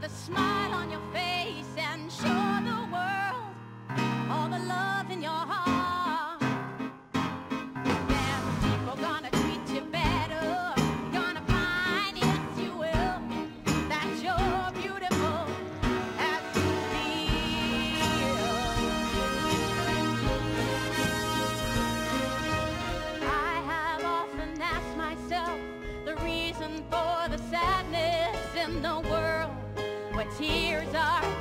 with a smile on your face and show the world all the love in your heart. Yeah, people gonna treat you better. Gonna find, yes, you will, that you're beautiful as you feel. I have often asked myself the reason for the sadness in the world tears are